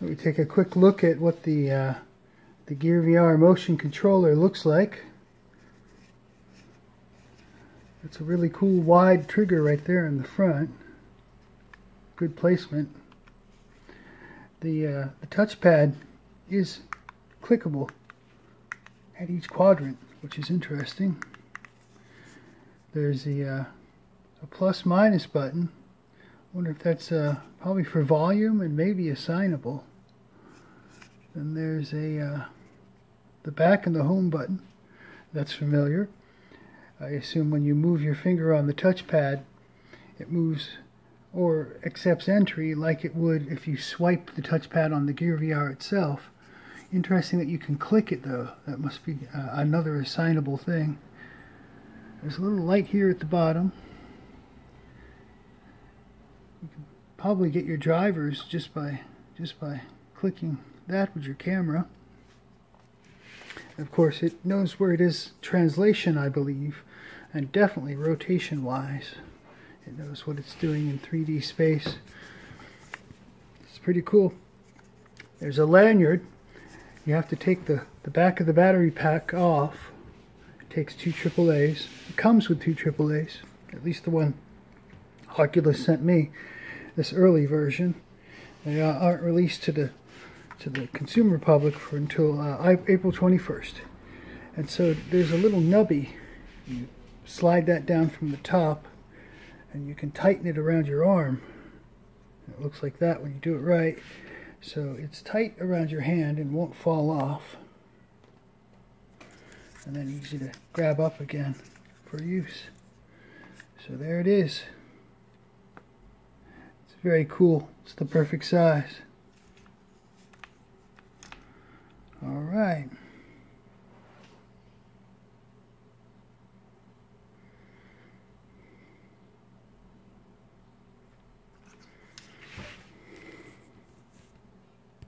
We take a quick look at what the uh, the Gear VR motion controller looks like. It's a really cool wide trigger right there in the front. Good placement. The, uh, the touchpad is clickable at each quadrant, which is interesting. There's the uh, a plus minus button. I wonder if that's uh, probably for volume and maybe assignable. Then there's a uh, the back and the home button. That's familiar. I assume when you move your finger on the touchpad, it moves or accepts entry like it would if you swipe the touchpad on the Gear VR itself. Interesting that you can click it though. That must be uh, another assignable thing. There's a little light here at the bottom. You can probably get your drivers just by just by clicking that with your camera. Of course, it knows where it is translation, I believe, and definitely rotation-wise. It knows what it's doing in 3D space. It's pretty cool. There's a lanyard. You have to take the, the back of the battery pack off. It takes two AAAs. It comes with two AAAs, at least the one Oculus sent me, this early version. They uh, aren't released to the to the consumer public for until uh, April 21st. And so there's a little nubby. You slide that down from the top and you can tighten it around your arm. It looks like that when you do it right. So it's tight around your hand and won't fall off. And then easy to grab up again for use. So there it is. It's very cool. It's the perfect size. All right.